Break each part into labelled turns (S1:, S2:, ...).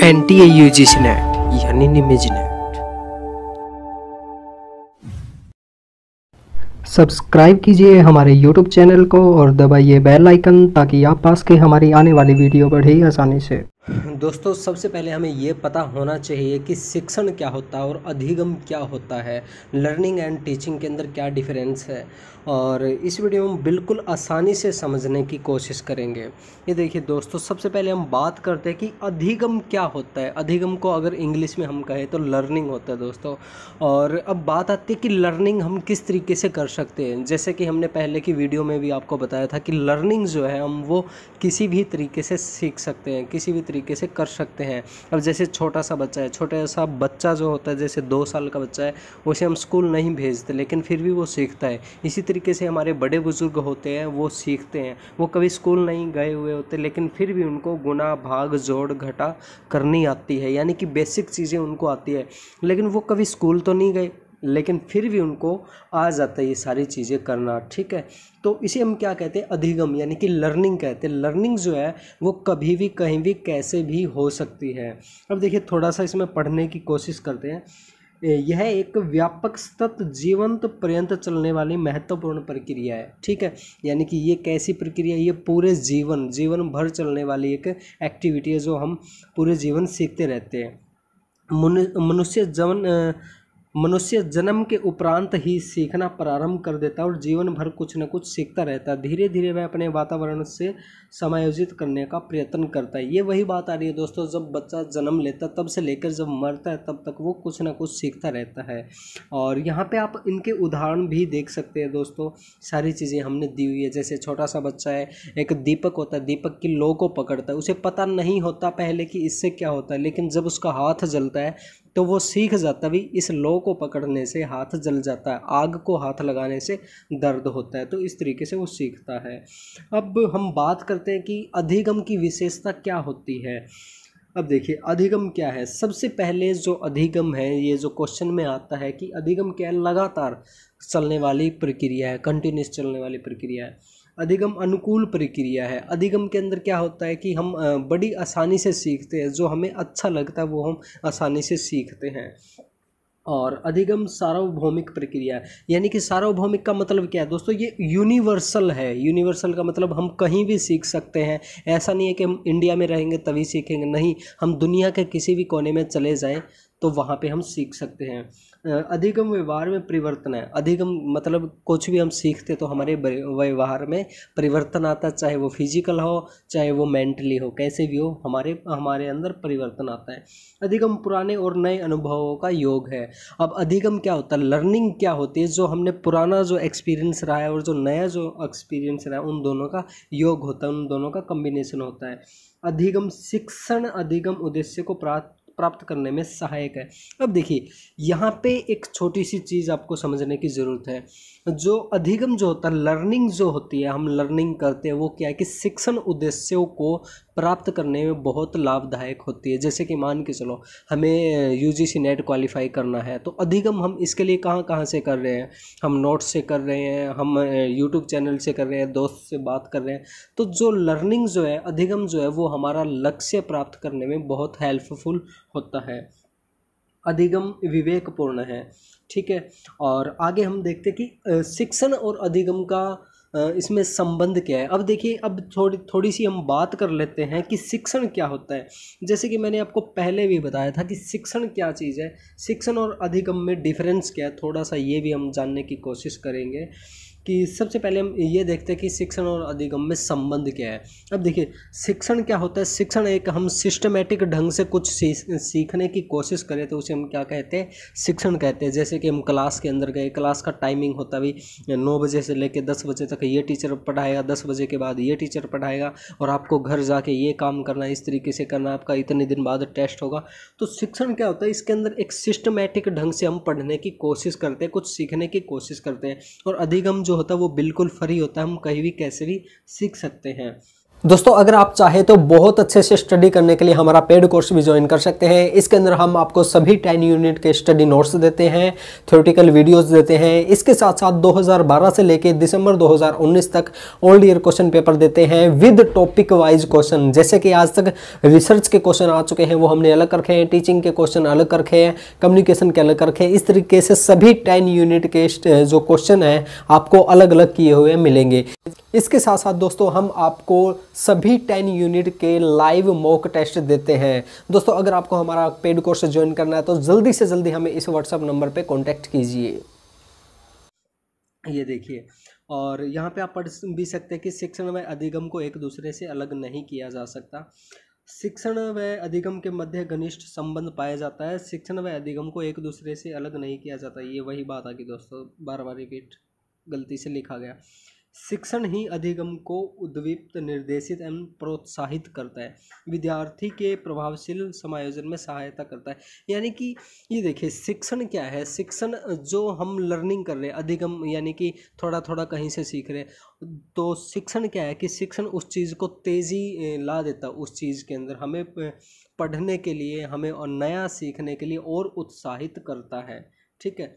S1: सी net यानी निमेज subscribe कीजिए हमारे YouTube चैनल को और दबाइए बेल आइकन ताकि आप पास के हमारी आने वाली वीडियो बढ़े आसानी से। दोस्तों, सबसे पहले हमें ये पता होना चाहिए कि शिक्षण क्या होता है और अधिगम क्या होता है। लर्निंग एंड टीचिंग के अंदर क्या डिफरेंस है? और इस वीडियो में बिल्कुल आसानी से समझने की कोशिश करेंगे। ये देखिए दोस्तों, सबसे पहले हम बात करते हैं कि अधिगम क्या होता है। अधिगम को अगर इंग्लिश में हम कहें तो लर्निंग होता है दोस्तों। और अब बात आती है कि लर्निंग हम किस तरीके से कर सकते हैं। जैसे कि हमने पहले की वीडियो में भी आपको बताया था कि लर्निंग जो है हम वो किसी भी तरीके से सीख सकते हैं, किसी भी तरीके से कर सकते हैं। अब जैसे छोटा सा बच्चा है, छोटा सा बच्चा जो होता है, जैसे दो साल का बच्चा है, उसे हम स्कूल नहीं भेजते, लेकिन फिर भी वो सीखता है। इसी तरीके से हमारे बड़े बुज़ुर्ग होते हैं, वो सीखते हैं। वो कभी स्कूल नहीं गए हुए होते, लेकिन फिर भी उनको गुना, भाग, जोड़, घटा करनी आती है। यानी कि बेसिक चीज़ें उनको आती है। लेकिन वो कभी स्कूल तो नहीं गए लेकिन फिर भी उनको आ जाता है ये सारी चीज़ें करना, ठीक है? तो इसे हम क्या कहते हैं? अधिगम, यानी कि लर्निंग कहते हैं। लर्निंग जो है, वो कभी भी, कहीं भी, कैसे भी हो सकती है। अब देखिए थोड़ा सा इसमें पढ़ने की कोशिश करते हैं। यह एक व्यापक सतत जीवंत पर्यंत चलने वाली महत्वपूर्ण प्रक्रिया है, ठीक है? यानी कि ये कैसी प्रक्रिया ये पूरे जीवन जीवन भर चलने वाली एक एक्टिविटी है जो हम पूरे जीवन सीखते रहते हैं। मनुष्य जीवन मनुष्य जन्म के उपरांत ही सीखना प्रारंभ कर देता है और जीवन भर कुछ न कुछ सीखता रहता है। धीरे धीरे वह अपने वातावरण से समायोजित करने का प्रयत्न करता है। ये वही बात आ रही है दोस्तों, जब बच्चा जन्म लेता है, तब से लेकर जब मरता है, तब तक वो कुछ ना कुछ सीखता रहता है। और यहाँ पे आप इनके उदाहरण भी देख सकते हैं दोस्तों। सारी चीज़ें हमने दी हुई है। जैसे छोटा सा बच्चा है, एक दीपक होता है, दीपक की लो को पकड़ता है। उसे पता नहीं होता पहले कि इससे क्या होता है, लेकिन जब उसका हाथ जलता है तो वो सीख जाता भी इस लो को पकड़ने से, हाथ जल जाता है, आग को हाथ लगाने से दर्द होता है तो इस तरीके से वो सीखता है। अब हम बात करते हैं कि अधिगम की विशेषता क्या होती है। अब देखिए, अधिगम क्या है? सबसे पहले जो अधिगम है, ये जो क्वेश्चन में आता है कि अधिगम क्या है? लगातार चलने वाली प्रक्रिया है कंटिन्यूस चलने वाली प्रक्रिया है। अधिगम अनुकूल प्रक्रिया है। अधिगम के अंदर क्या होता है कि हम बड़ी आसानी से सीखते हैं, जो हमें अच्छा लगता है, वो हम आसानी से सीखते हैं। और अधिगम सार्वभौमिक प्रक्रिया यानी कि सार्वभौमिक का मतलब क्या है? दोस्तों, ये यूनिवर्सल है। यूनिवर्सल का मतलब हम कहीं भी सीख सकते हैं। ऐसा नहीं है कि हम इंडिया में रहेंगे, तभी सीखेंगे। नहीं, हम दुनिया के किसी भी कोने में चले जाएँ तो वहाँ पे हम सीख सकते हैं। अधिगम व्यवहार में परिवर्तन है। अधिगम मतलब कुछ भी हम सीखते तो हमारे व्यवहार में परिवर्तन आता चाहे वो फ़िज़िकल हो, चाहे वो मेंटली हो, कैसे भी हो, हमारे हमारे अंदर परिवर्तन आता है। अधिगम पुराने और नए अनुभवों का योग है। अब अधिगम क्या होता है? लर्निंग क्या होती है? जो हमने पुराना जो एक्सपीरियंस रहा है और जो नया जो एक्सपीरियंस रहा है, उन दोनों का योग होता है, उन दोनों का कम्बिनेशन होता है। अधिगम शिक्षण, अधिगम उद्देश्य को प्राप्त प्राप्त करने में सहायक है। अब देखिए, यहाँ पे एक छोटी सी चीज़ आपको समझने की ज़रूरत है। जो अधिगम जो होता है लर्निंग जो होती है, हम लर्निंग करते हैं, वो क्या है कि शिक्षण उद्देश्यों को प्राप्त करने में बहुत लाभदायक होती है। जैसे कि मान के चलो, हमें U G C NET qualify करना है तो अधिगम हम इसके लिए कहाँ कहाँ से कर रहे हैं? हम नोट्स से कर रहे हैं, हम यूट्यूब चैनल से कर रहे हैं, दोस्त से बात कर रहे हैं। तो जो लर्निंग जो है, अधिगम जो है, वो हमारा लक्ष्य प्राप्त करने में बहुत हेल्पफुल होता है। अधिगम विवेकपूर्ण है, ठीक है? और आगे हम देखते हैं कि शिक्षण और अधिगम का इसमें संबंध क्या है? अब देखिए, अब थोड़ी थोड़ी सी हम बात कर लेते हैं कि शिक्षण क्या होता है। जैसे कि मैंने आपको पहले भी बताया था कि शिक्षण क्या चीज़ है, शिक्षण और अधिगम में डिफरेंस क्या है, थोड़ा सा ये भी हम जानने की कोशिश करेंगे। कि सबसे पहले हम ये देखते हैं कि शिक्षण और अधिगम में संबंध क्या है। अब देखिए, शिक्षण क्या होता है? शिक्षण एक हम सिस्टमेटिक ढंग से कुछ सीखने की कोशिश करें तो उसे हम क्या कहते हैं? शिक्षण कहते हैं। जैसे कि हम क्लास के अंदर गए क्लास का टाइमिंग होता भी नौ बजे से लेकर दस बजे तक ये टीचर पढ़ाएगा, दस बजे के बाद ये टीचर पढ़ाएगा और आपको घर जाके ये काम करना इस तरीके से करना आपका इतने दिन बाद टेस्ट होगा। तो शिक्षण क्या होता है? इसके अंदर एक सिस्टमेटिक ढंग से हम पढ़ने की कोशिश करते हैं, कुछ सीखने की कोशिश करते हैं और अधिगम जो होता है, वो बिल्कुल फ्री होता है, हम कहीं भी कैसे भी सीख सकते हैं। दोस्तों, अगर आप चाहे तो बहुत अच्छे से स्टडी करने के लिए हमारा पेड कोर्स भी ज्वाइन कर सकते हैं। इसके अंदर हम आपको सभी टेन यूनिट के स्टडी नोट्स देते हैं थ्योरेटिकल वीडियोस देते हैं। इसके साथ साथ 2012 से लेकर दिसंबर 2019 तक ओल्ड ईयर क्वेश्चन पेपर देते हैं विद टॉपिक वाइज क्वेश्चन जैसे कि आज तक रिसर्च के क्वेश्चन आ चुके हैं, वो हमने अलग रखे हैं टीचिंग के क्वेश्चन अलग रखे हैं कम्युनिकेशन के अलग रखे हैं। इस तरीके से सभी टेन यूनिट के जो क्वेश्चन हैं, आपको अलग अलग किए हुए मिलेंगे। इसके साथ साथ दोस्तों, हम आपको सभी टेन यूनिट के लाइव मॉक टेस्ट देते हैं। दोस्तों, अगर आपको हमारा पेड कोर्स ज्वाइन करना है तो जल्दी से जल्दी हमें इस व्हाट्सएप नंबर पर कॉन्टैक्ट कीजिए। ये देखिए, और यहाँ पे आप पढ़ भी सकते हैं कि शिक्षण व अधिगम को एक दूसरे से अलग नहीं किया जा सकता। शिक्षण व अधिगम के मध्य घनिष्ठ संबंध पाया जाता है। शिक्षण व अधिगम को एक दूसरे से अलग नहीं किया जाता। ये वही बात आ गई दोस्तों बार बार रिपीट गलती से लिखा गया। शिक्षण ही अधिगम को उद्दीप्त, निर्देशित एवं प्रोत्साहित करता है। विद्यार्थी के प्रभावशील समायोजन में सहायता करता है। यानी कि ये देखिए, शिक्षण क्या है? शिक्षण जो हम लर्निंग कर रहे हैं, अधिगम यानी कि थोड़ा थोड़ा कहीं से सीख रहे हैं तो शिक्षण क्या है कि शिक्षण उस चीज़ को तेज़ी ला देता उस चीज़ के अंदर। हमें पढ़ने के लिए, हमें और नया सीखने के लिए और उत्साहित करता है। ठीक है?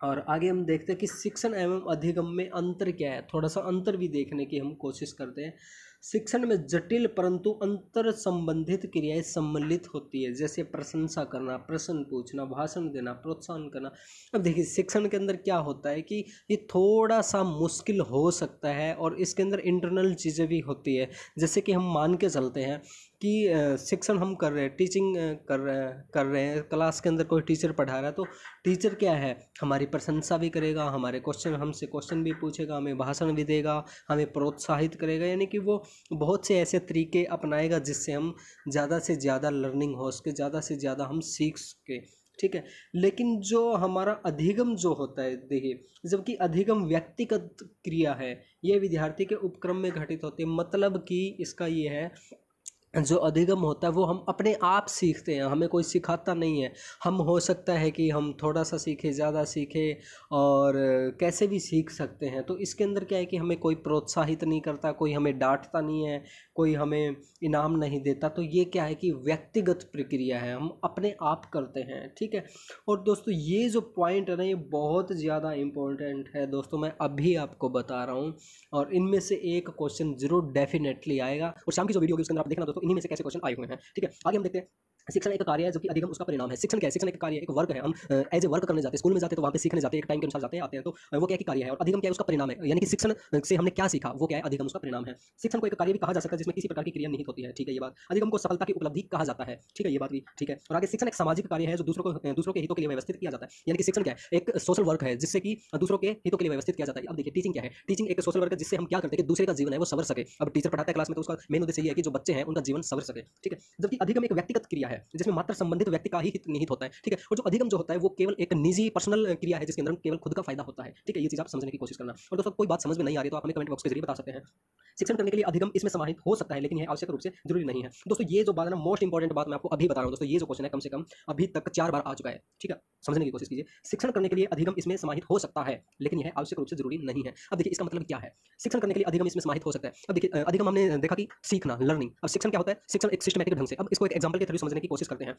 S1: और आगे हम देखते हैं कि शिक्षण एवं अधिगम में अंतर क्या है। थोड़ा सा अंतर भी देखने की हम कोशिश करते हैं। शिक्षण में जटिल परंतु अंतर संबंधित क्रियाएँ सम्मिलित होती है, जैसे प्रशंसा करना, प्रश्न पूछना, भाषण देना, प्रोत्साहन करना। अब देखिए, शिक्षण के अंदर क्या होता है कि ये थोड़ा सा मुश्किल हो सकता है और इसके अंदर इंटरनल चीज़ें भी होती है। जैसे कि हम मान के चलते हैं कि शिक्षण हम कर रहे हैं, टीचिंग कर रहे हैं, कर रहे हैं, क्लास के अंदर कोई टीचर पढ़ा रहा है तो टीचर क्या है? हमारी प्रशंसा भी करेगा, हमारे क्वेश्चन, हमसे क्वेश्चन भी पूछेगा, हमें भाषण भी देगा, हमें प्रोत्साहित करेगा, यानी कि वो बहुत से ऐसे तरीके अपनाएगा जिससे हम ज़्यादा से ज़्यादा लर्निंग हो सके, ज़्यादा से ज़्यादा हम सीख सके, ठीक है? लेकिन जो हमारा अधिगम जो होता है, देखिए, जबकि अधिगम व्यक्तिगत क्रिया है, ये विद्यार्थी के उपक्रम में घटित होती है मतलब कि इसका ये है जो अधिगम होता है, वो हम अपने आप सीखते हैं। हमें कोई सिखाता नहीं है। हम हो सकता है कि हम थोड़ा सा सीखें, ज़्यादा सीखें और कैसे भी सीख सकते हैं। तो इसके अंदर क्या है कि हमें कोई प्रोत्साहित नहीं करता, कोई हमें डांटता नहीं है, कोई हमें इनाम नहीं देता। तो ये क्या है कि व्यक्तिगत प्रक्रिया है। हम अपने आप करते हैं, ठीक है? और दोस्तों, ये जो पॉइंट है ना, ये बहुत ज़्यादा इम्पोर्टेंट है। दोस्तों, मैं अभी आपको बता रहा हूँ और इनमें से एक क्वेश्चन ज़रूर डेफिनेटली आएगा। और शाम की जो वीडियो उसके अंदर आप देखना दोस्तों इन्हीं में से कैसे क्वेश्चन आए हुए हैं? ठीक है आगे हम देखते हैं। शिक्षण एक कार्य है जो कि अधिगम उसका परिणाम है। शिक्षण क्या है? शिक्षण एक कार्य एक वर्क है। हम, एज ए वर्क करने जाते हैं, स्कूल में जाते हैं तो वहाँ पे सीखने जाते हैं, एक टाइम के अनुसार जाते हैं, आते हैं तो वो क्या कार्य है और अधिगम क्या है, उसका परिणाम है। यानी कि शिक्षण से हमने क्या सीखा, वो क्या है, अधिगम उसका परिणाम है। शिक्षण को एक कार्य भी कहा जा सकता है, जिसमें किसी प्रकार की क्रिया नहीं होती है। ठीक है, ये बात। अधिगम को सफलता की उपलब्धि कहा जाता है। ठीक है, ये बात भी ठीक है। और आगे शिक्षण एक सामाजिक कार्य है, जो दूसरों को दूसरों के हितों के लिए व्यवस्थित किया जाता है। यानी कि शिक्षण क्या है? एक सोशल वर्क है, जिससे कि दूसरों के हितों के लिए व्यवस्थित किया जाता है। अब देखिए टीचिंग क्या है? टीचिंग एक सोशल वर्क है, जिससे हम क्या करते हैं कि दूसरे का जीवन है, वो सवर सके। अब टीचर पढ़ाता है क्लास में तो उसका मेन उद्देश्य है कि जो बच्चे हैं, उनका जीवन सवर सके। ठीक है? जबकि अधिगम एक व्यक्तिगत क्रिया है जिसमें मात्र संबंधित व्यक्ति का ही हित निहित होता है, ठीक है? और जो अधिगम जो होता है, वो केवल एक निजी पर्सनल क्रिया है, जिसके अंदर केवल खुद का फ़ायदा होता है, ठीक है? ये चीज़ आप समझने की कोशिश करना। और दोस्तों, कोई बात समझ में नहीं आ रही तो आप हमें कमेंट बॉक्स के ज़रिए बता सकते हैं। शिक्षण करने के लिए अधिगम इसमें समाहित हो सकता है, लेकिन यह आवश्यक रूप से ज़रूरी नहीं है। दोस्तों, ये जो बात है ना मोस्ट इंपॉर्टेंट बात मैं आपको अभी बता रहा हूँ, दोस्तों, ये जो क्वेश्चन है, कम से कम अभी तक चार बार आ चुका है, ठीक है? समझने की कोशिश कीजिए। शिक्षण करने के लिए अधिगम इसमें समाहित हो सकता है, लेकिन यह आवश्यक रूप से ज़रूरी नहीं है। अब देखिए, इसका मतलब क्या है? शिक्षण करने के लिए अधिगम इसमें समाहित हो सकता है। अब देखिए, अधिगम हमने देखा कि सीखना लर्निंग अब शिक्षण क्या होता है? शिक्षण एक सिस्टमेटिक ढंग से। अब इसको एक एग्ज़ाम्पल के थ्रू समझने कोशिश करते हैं।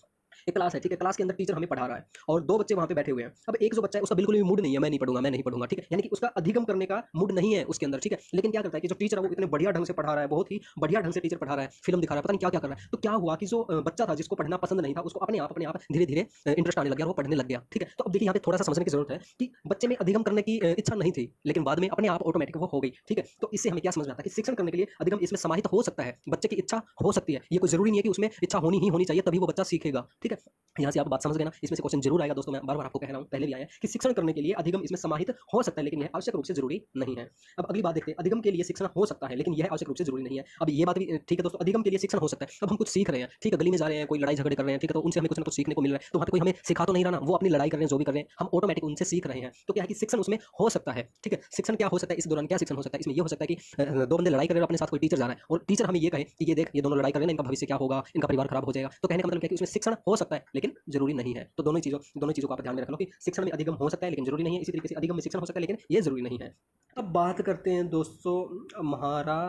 S1: एक क्लास है, ठीक है? क्लास के अंदर टीचर हमें पढ़ा रहा है और दो बच्चे वहाँ पे बैठे हुए हैं। अब एक जो बच्चा है, उसका बिल्कुल भी मूड नहीं है, मैं नहीं पढ़ूँगा, मैं नहीं पढ़ूँगा, ठीक है? यानी कि उसका अधिगम करने का मूड नहीं है उसके अंदर, ठीक है? लेकिन क्या करता है कि जो टीचर है, वो इतने बढ़िया ढंग से पढ़ा रहा है, बहुत ही बढ़िया ढंग से टीचर पढ़ा रहा है फ़िल्म दिखा रहा है, पता नहीं क्या क्या कर रहा है। तो क्या हुआ कि जो बच्चा था जिसको पढ़ना पसंद नहीं था, उसको अपने आप अपने आप धीरे धीरे इंटरेस्ट आने लग गया वो पढ़ने लग गया, ठीक है? तो अब देखिए, यहाँ पे थोड़ा सा समझने की ज़रूरत है कि बच्चे में अधिगम करने की इच्छा नहीं थी, लेकिन बाद में अपने आप ऑटोमेटिक वो हो गई, ठीक है? तो इससे हमें क्या समझ में आता है कि शिक्षण करने के लिए अधिगम इसमें समाहित हो सकता है, बच्चे की इच्छा हो सकती है। ये कोई ज़रूरी नहीं है कि उसमें इच्छा होनी ही होनी चाहिए तभी वो बच्चा सीखेगा। ठीक है? यहाँ से आप बात समझ गए ना? इसमें से क्वेश्चन ज़रूर आएगा। दोस्तों, मैं बार बार आपको कह रहा हूँ, पहले भी आया कि शिक्षण करने के लिए अधिगम इसमें समाहित हो सकता है, लेकिन यह आवश्यक रूप से ज़रूरी नहीं है। अब अगली बात देखते हैं। अधिगम के लिए शिक्षण हो सकता है, लेकिन यह आवश्यक रूप से ज़रूरी नहीं है। अब ये बात भी ठीक है दोस्तों, अधिगम के लिए शिक्षण हो सकता है। अब हम कुछ सीख रहे हैं। ठीक है, गली में जा रहे हैं, कोई लड़ाई झगड़े कर रहे हैं, ठीक है तो उनसे हमें कुछ ना कुछ सीखने को मिल रहा है। तो वहाँ पे कोई हमें सिखा तो नहीं रहा वो अपनी लड़ाई कर रहे हैं, जो भी कर रहे हैं, हम ऑटोमेटिक उनसे सीख रहे हैं। तो क्या है कि शिक्षण उसमें हो सकता है। ठीक है, शिक्षण क्या हो सकता है? इस दौरान क्या शिक्षण हो सकता है? इसमें ये हो सकता है कि दो बंदे लड़ाई कर रहे हैं अपने साथ कोई टीचर जा रहा है। और टीचर हमें ये कहे कि ये देख, ये दोनों लड़ाई कर रहे हैं, इनका भविष्य क्या होगा? इनका परिवार खराब हो जाएगा। तो कहने का मतलब क्या कि उसमें शिक्षण हो सकता है, लेकिन लेकिन ज़रूरी नहीं है। तो दोनों चीज़ों दोनों चीज़ों को आप ध्यान में रख लो कि शिक्षण में अधिगम हो सकता है, लेकिन ज़रूरी नहीं है। इसी तरीके से अधिगम में शिक्षण हो सकता है, लेकिन ये ज़रूरी नहीं है। अब बात करते हैं दोस्तों, हमारा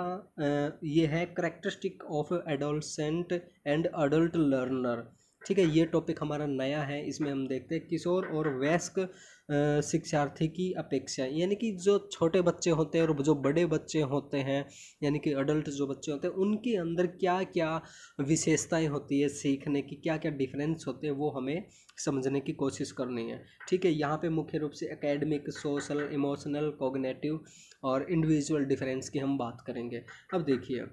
S1: ये है characteristic of adolescent and adult learner ठीक है, ये टॉपिक हमारा नया है, इसमें हम देखते हैं किशोर और वयस्क शिक्षार्थी की अपेक्षा। यानी कि जो छोटे बच्चे होते हैं और जो बड़े बच्चे होते हैं, यानी कि अडल्ट जो बच्चे होते हैं, उनके अंदर क्या क्या विशेषताएँ होती है सीखने की क्या क्या डिफरेंस होते हैं, वो हमें समझने की कोशिश करनी है। ठीक है, यहाँ पे मुख्य रूप से एकेडमिक सोशल इमोशनल कोग्नेटिव और इंडिविजुअल डिफरेंस की हम बात करेंगे। अब देखिए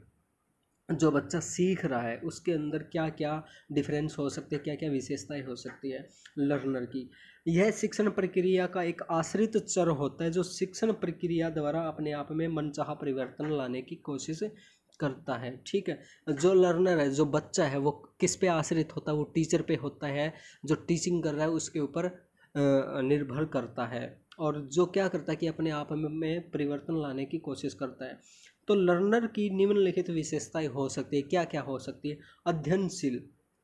S1: जो बच्चा सीख रहा है, उसके अंदर क्या क्या डिफरेंस हो सकते हैं क्या क्या विशेषताएँ हो सकती है लर्नर की? यह शिक्षण प्रक्रिया का एक आश्रित चर होता है, जो शिक्षण प्रक्रिया द्वारा अपने आप में मनचाहा परिवर्तन लाने की कोशिश करता है, ठीक है? जो लर्नर है, जो बच्चा है, वो किस पे आश्रित होता है? वो टीचर पे होता है, जो टीचिंग कर रहा है, उसके ऊपर निर्भर करता है और जो क्या करता है कि अपने आप में परिवर्तन लाने की कोशिश करता है। तो लर्नर की निम्नलिखित विशेषताएँ हो सकती है क्या क्या हो सकती है? अध्ययनशील,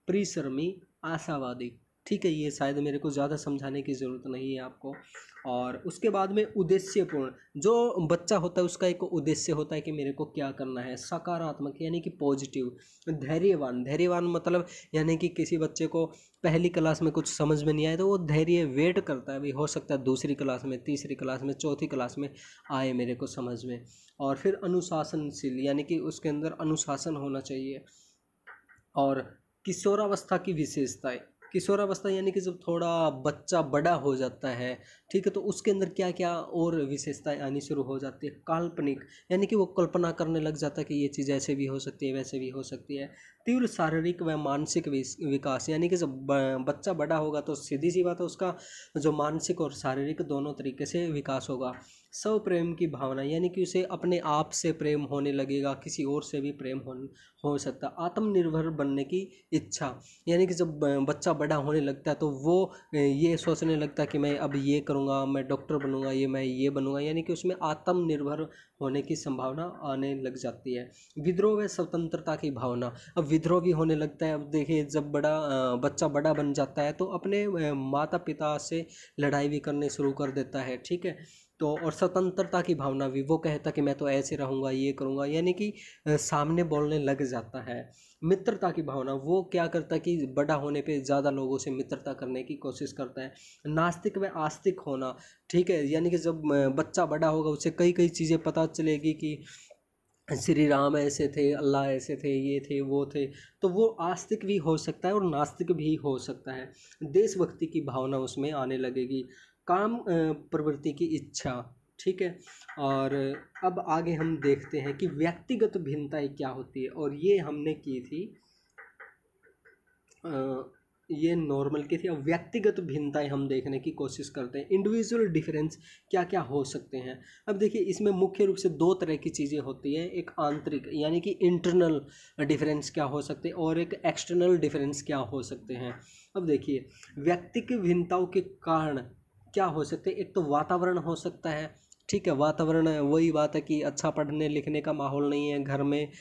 S1: परिश्रमी, आशावादी। ठीक है, ये शायद मेरे को ज़्यादा समझाने की ज़रूरत नहीं है आपको। और उसके बाद में उद्देश्यपूर्ण, जो बच्चा होता है उसका एक उद्देश्य होता है कि मेरे को क्या करना है, सकारात्मक यानी कि पॉजिटिव, धैर्यवान। धैर्यवान मतलब यानी कि किसी बच्चे को पहली क्लास में कुछ समझ में नहीं आए तो वो धैर्य वेट करता है, भाई हो सकता है दूसरी क्लास में, तीसरी क्लास में, चौथी क्लास में आए मेरे को समझ में। और फिर अनुशासनशील, यानी कि उसके अंदर अनुशासन होना चाहिए। और किशोरावस्था की विशेषताएँ किशोरावस्था यानी कि जब थोड़ा बच्चा बड़ा हो जाता है, ठीक है तो उसके अंदर क्या क्या और विशेषताएँ आनी शुरू हो जाती है? काल्पनिक, यानी कि वो कल्पना करने लग जाता है कि ये चीज़ ऐसे भी हो सकती है, वैसे भी हो सकती है। तीव्र शारीरिक व मानसिक विकास, यानी कि जब बच्चा बड़ा होगा तो सीधी सी बात है, उसका जो मानसिक और शारीरिक दोनों तरीके से विकास होगा। स्व प्रेम की भावना, यानी कि उसे अपने आप से प्रेम होने लगेगा, किसी और से भी प्रेम हो हो सकता, आत्मनिर्भर बनने की इच्छा। यानी कि जब बच्चा बड़ा होने लगता है तो वो ये सोचने लगता है कि मैं अब ये करूँगा, मैं डॉक्टर बनूँगा, ये मैं ये बनूँगा, यानी कि उसमें आत्मनिर्भर होने की संभावना आने लग जाती है। विद्रोह व स्वतंत्रता की भावना। अब विद्रोह भी होने लगता है। अब देखिए, जब बड़ा बच्चा बड़ा बन जाता है तो अपने माता पिता से लड़ाई भी करने शुरू कर देता है, ठीक है? तो और स्वतंत्रता की भावना भी, वो कहता कि मैं तो ऐसे रहूँगा, ये करूँगा, यानी कि सामने बोलने लग जाता है। मित्रता की भावना, वो क्या करता कि बड़ा होने पे ज़्यादा लोगों से मित्रता करने की कोशिश करता है। नास्तिक में आस्तिक होना, ठीक है, यानी कि जब बच्चा बड़ा होगा, उसे कई कई चीज़ें पता चलेगी कि श्री राम ऐसे थे, अल्लाह ऐसे थे, ये थे, वो थे तो वो आस्तिक भी हो सकता है और नास्तिक भी हो सकता है। देशभक्ति की भावना उसमें आने लगेगी। काम प्रवृत्ति की इच्छा, ठीक है? और अब आगे हम देखते हैं कि व्यक्तिगत भिन्नताएँ क्या होती है। और ये हमने की थी ये नॉर्मल की थी। अब व्यक्तिगत भिन्नताएँ हम देखने की कोशिश करते हैं। इंडिविजुअल डिफरेंस क्या क्या हो सकते हैं? अब देखिए, इसमें मुख्य रूप से दो तरह की चीज़ें होती हैं। एक आंतरिक, यानी कि इंटरनल डिफरेंस क्या हो सकते हैं और एक एक्सटर्नल डिफरेंस क्या हो सकते हैं। अब देखिए व्यक्तिगत भिन्नताओं के कारण क्या हो सकते हैं? एक तो वातावरण हो सकता है ठीक है, वातावरण वही बात है कि अच्छा पढ़ने लिखने का माहौल नहीं है, घर में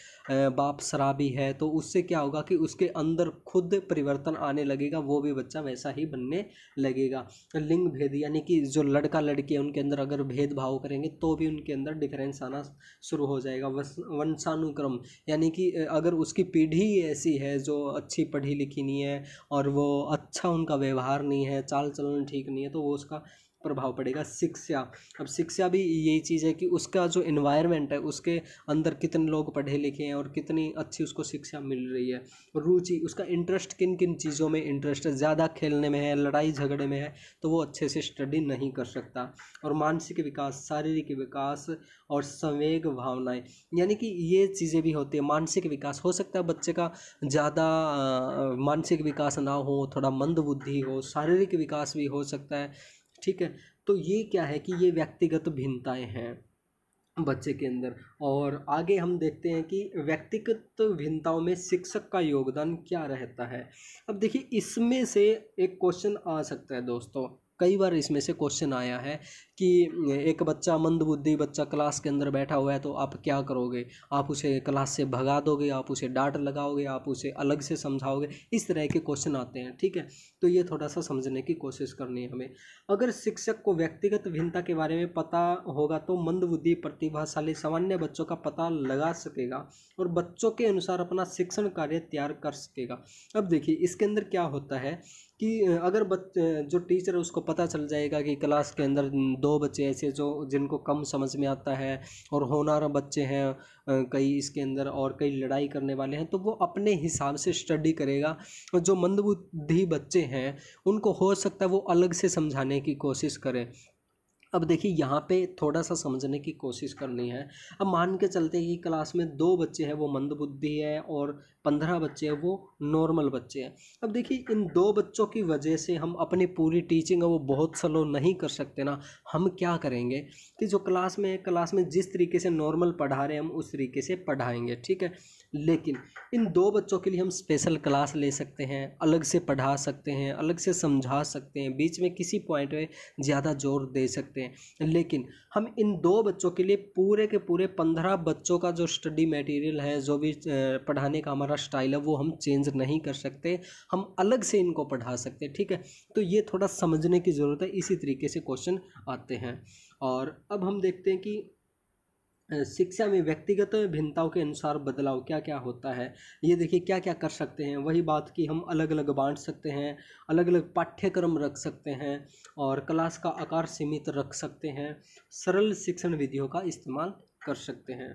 S1: बाप शराबी है तो उससे क्या होगा कि उसके अंदर खुद परिवर्तन आने लगेगा, वो भी बच्चा वैसा ही बनने लगेगा। लिंग भेद, यानी कि जो लड़का लड़की है, उनके अंदर अगर भेदभाव करेंगे तो भी उनके अंदर डिफरेंस आना शुरू हो जाएगा। वंशानुक्रम, यानी कि अगर उसकी पीढ़ी ऐसी है, जो अच्छी पढ़ी लिखी नहीं है, और वो अच्छा उनका व्यवहार नहीं है, चाल चलन ठीक नहीं है तो वो उसका प्रभाव पड़ेगा शिक्षा। अब शिक्षा भी यही चीज़ है कि उसका जो इन्वायरमेंट है, उसके अंदर कितने लोग पढ़े लिखे हैं और कितनी अच्छी उसको शिक्षा मिल रही है। रुचि, उसका इंटरेस्ट किन किन चीज़ों में इंटरेस्ट है? ज़्यादा खेलने में है, लड़ाई झगड़े में है तो वो अच्छे से स्टडी नहीं कर सकता। और मानसिक विकास, शारीरिक विकास और संवेग भावनाएँ, यानी कि ये चीज़ें भी होती है। मानसिक विकास, हो सकता है बच्चे का ज़्यादा मानसिक विकास ना हो, थोड़ा मंद बुद्धि हो, शारीरिक विकास भी हो सकता है। ठीक है? तो ये क्या है कि ये व्यक्तिगत भिन्नताएँ हैं बच्चे के अंदर। और आगे हम देखते हैं कि व्यक्तिगत भिन्नताओं में शिक्षक का योगदान क्या रहता है। अब देखिए, इसमें से एक क्वेश्चन आ सकता है दोस्तों। कई बार इसमें से क्वेश्चन आया है कि, एक बच्चा मंदबुद्धि बच्चा क्लास के अंदर बैठा हुआ है तो आप क्या करोगे? आप उसे क्लास से भगा दोगे, आप उसे डांट लगाओगे, आप उसे अलग से समझाओगे? इस तरह के क्वेश्चन आते हैं, ठीक है? तो ये थोड़ा सा समझने की कोशिश करनी है हमें। अगर शिक्षक को व्यक्तिगत भिन्नता के बारे में पता होगा तो मंदबुद्धि, प्रतिभाशाली, सामान्य बच्चों का पता लगा सकेगा और बच्चों के अनुसार अपना शिक्षण कार्य तैयार कर सकेगा। अब देखिए, इसके अंदर क्या होता है कि अगर बच जो टीचर है उसको पता चल जाएगा कि क्लास के अंदर दो बच्चे ऐसे जो, जिनको कम समझ में आता है और होनार बच्चे हैं कई इसके अंदर और कई लड़ाई करने वाले हैं तो वो अपने हिसाब से स्टडी करेगा। जो मंदबुद्धि बच्चे हैं, उनको हो सकता है वो अलग से समझाने की कोशिश करें। अब देखिए, यहाँ पे थोड़ा सा समझने की कोशिश करनी है। अब मान के चलते हैं कि क्लास में दो बच्चे हैं, वो मंदबुद्धि है और पंद्रह बच्चे हैं, वो नॉर्मल बच्चे हैं। अब देखिए, इन दो बच्चों की वजह से हम अपनी पूरी टीचिंग है वो बहुत स्लो नहीं कर सकते ना। हम क्या करेंगे कि जो क्लास में क्लास में जिस तरीके से नॉर्मल पढ़ा रहे हैं, हम उस तरीके से पढ़ाएँगे, ठीक है? लेकिन इन दो बच्चों के लिए हम स्पेशल क्लास ले सकते हैं, अलग से पढ़ा सकते हैं, अलग से समझा सकते हैं, बीच में किसी पॉइंट में ज़्यादा ज़ोर दे सकते हैं। लेकिन हम इन दो बच्चों के लिए पूरे के पूरे पंद्रह बच्चों का जो स्टडी मटेरियल है, जो भी पढ़ाने का हमारा स्टाइल है, वो हम चेंज नहीं कर सकते, हम अलग से इनको पढ़ा सकते ठीक है? तो ये थोड़ा समझने की ज़रूरत है, इसी तरीके से क्वेश्चन आते हैं। और अब हम देखते हैं कि शिक्षा में व्यक्तिगत भिन्नताओं के अनुसार बदलाव क्या क्या होता है? ये देखिए क्या क्या कर सकते हैं? वही बात कि हम अलग अलग बांट सकते हैं अलग अलग पाठ्यक्रम रख सकते हैं और क्लास का आकार सीमित रख सकते हैं, सरल शिक्षण विधियों का इस्तेमाल कर सकते हैं।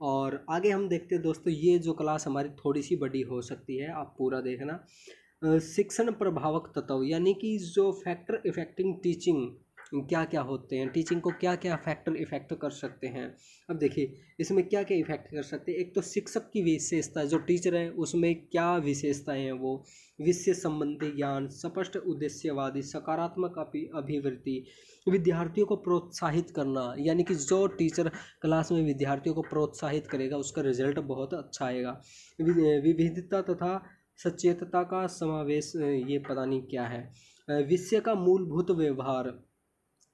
S1: और आगे हम देखते हैं दोस्तों, ये जो क्लास हमारी थोड़ी सी बड़ी हो सकती है, आप पूरा देखना। शिक्षण प्रभावक तत्व, यानी कि जो फैक्टर इफेक्टिंग टीचिंग क्या क्या होते हैं टीचिंग को क्या क्या फैक्टर इफ़ेक्ट कर सकते हैं। अब देखिए, इसमें क्या क्या इफ़ेक्ट कर सकते हैं? एक तो शिक्षक की विशेषता, जो टीचर है, उसमें क्या विशेषताएँ हैं वो? विषय संबंधी ज्ञान, स्पष्ट उद्देश्यवादी, सकारात्मक अभिवृत्ति, विद्यार्थियों को प्रोत्साहित करना, यानी कि जो टीचर क्लास में विद्यार्थियों को प्रोत्साहित करेगा, उसका रिज़ल्ट बहुत अच्छा आएगा। विविधता तथा सचेतता का समावेश, ये पता नहीं क्या है। विषय का मूलभूत व्यवहार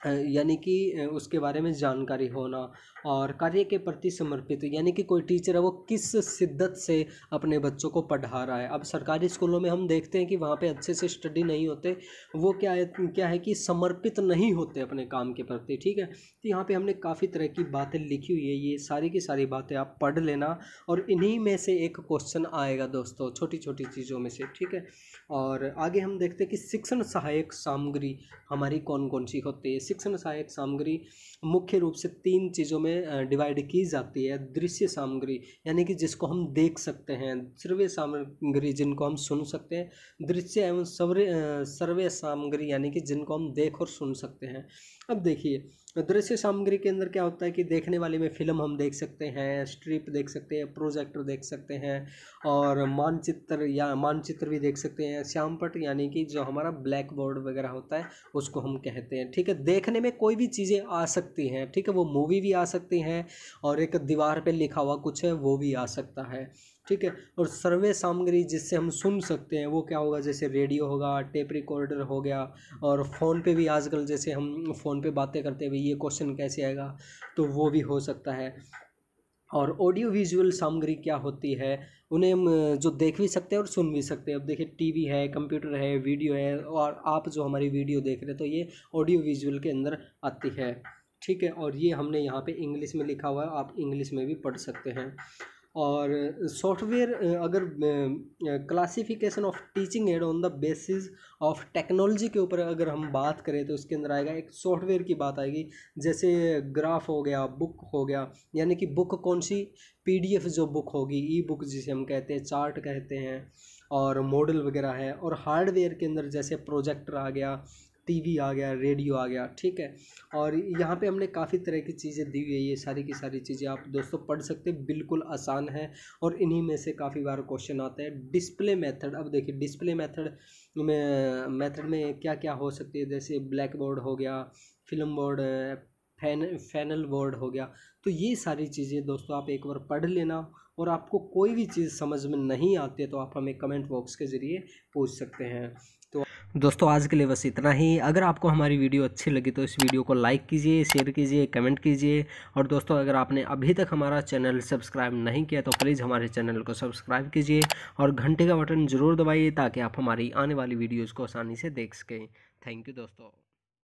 S1: यानी कि उसके बारे में जानकारी होना और कार्य के प्रति समर्पित, यानी कि कोई टीचर है वो किस शिद्दत से अपने बच्चों को पढ़ा रहा है। अब सरकारी स्कूलों में हम देखते हैं कि वहाँ पे अच्छे से स्टडी नहीं होते, वो क्या है क्या है कि समर्पित नहीं होते अपने काम के प्रति, ठीक है? तो यहाँ पे हमने काफ़ी तरह की बातें लिखी हुई है, ये सारी की सारी बातें आप पढ़ लेना और इन्हीं में से एक क्वेश्चन आएगा दोस्तों छोटी छोटी चीज़ों में से, ठीक है? और आगे हम देखते हैं कि शिक्षण सहायक सामग्री हमारी कौन कौन सी होती है? शिक्षण सहायक सामग्री मुख्य रूप से तीन चीज़ों में डिवाइड की जाती है। दृश्य सामग्री, यानी कि जिसको हम देख सकते हैं। सर्वे सामग्री जिनको हम सुन सकते हैं। दृश्य एवं सर्वे सर्वे सामग्री यानी कि जिनको हम देख और सुन सकते हैं। अब देखिए, दृश्य सामग्री के अंदर क्या होता है कि देखने वाले में फ़िल्म हम देख सकते हैं, स्ट्रिप देख सकते हैं, प्रोजेक्टर देख सकते हैं और मानचित्र या मानचित्र भी देख सकते हैं। श्यामपट यानी कि जो हमारा ब्लैक बोर्ड वगैरह होता है, उसको हम कहते हैं, ठीक है? देखने में कोई भी चीज़ें आ सकती हैं, ठीक है? वो मूवी भी आ सकती हैं और एक दीवार पर लिखा हुआ कुछ है, वो भी आ सकता है। ठीक है? और सर्वे सामग्री जिससे हम सुन सकते हैं, वो क्या होगा? जैसे रेडियो होगा, टेप रिकॉर्डर हो गया, और फ़ोन पे भी आजकल जैसे हम फ़ोन पे बातें करते हैं ये क्वेश्चन कैसे आएगा? तो वो भी हो सकता है। और ऑडियो विजुअल सामग्री क्या होती है? उन्हें हम, जो देख भी सकते हैं और सुन भी सकते हैं। अब देखिए, टीवी है, कंप्यूटर है, वीडियो है, और आप जो हमारी वीडियो देख रहे हैं तो ये ऑडियो विजुअल के अंदर आती है। ठीक है? और ये हमने यहाँ पे इंग्लिश में लिखा हुआ है, आप इंग्लिश में भी पढ़ सकते हैं। और सॉफ्टवेयर, अगर classification of teaching aid on the basis of technology के ऊपर अगर हम बात करें तो उसके अंदर आएगा, एक सॉफ्टवेयर की बात आएगी, जैसे ग्राफ हो गया बुक हो गया, यानी कि बुक कौन सी? पीडीएफ जो बुक होगी ई बुक जिसे हम कहते हैं चार्ट कहते हैं, और मॉडल वगैरह है, और हार्डवेयर के अंदर जैसे प्रोजेक्टर आ गया टीवी आ गया, रेडियो आ गया, ठीक है। और यहाँ पे हमने काफ़ी तरह की चीज़ें दी हुई है, ये सारी की सारी चीज़ें आप दोस्तों पढ़ सकते हैं, बिल्कुल आसान है और इन्हीं में से काफ़ी बार क्वेश्चन आते हैं। डिस्प्ले मेथड अब देखिए डिस्प्ले मेथड में मेथड में क्या क्या हो सकती है? जैसे ब्लैक बोर्ड हो गया फ़िल्म बोर्ड फ़ैन फैनल बोर्ड हो गया। तो ये सारी चीज़ें दोस्तों आप एक बार पढ़ लेना और आपको कोई भी चीज़ समझ में नहीं आती है तो आप हमें कमेंट बॉक्स के ज़रिए पूछ सकते हैं। दोस्तों, आज के लिए बस इतना ही। अगर आपको हमारी वीडियो अच्छी लगी तो इस वीडियो को लाइक कीजिए, शेयर कीजिए, कमेंट कीजिए। और दोस्तों, अगर आपने अभी तक हमारा चैनल सब्सक्राइब नहीं किया तो प्लीज़ हमारे चैनल को सब्सक्राइब कीजिए और घंटे का बटन ज़रूर दबाइए ताकि आप हमारी आने वाली वीडियोज़ को आसानी से देख सकें। थैंक यू दोस्तों।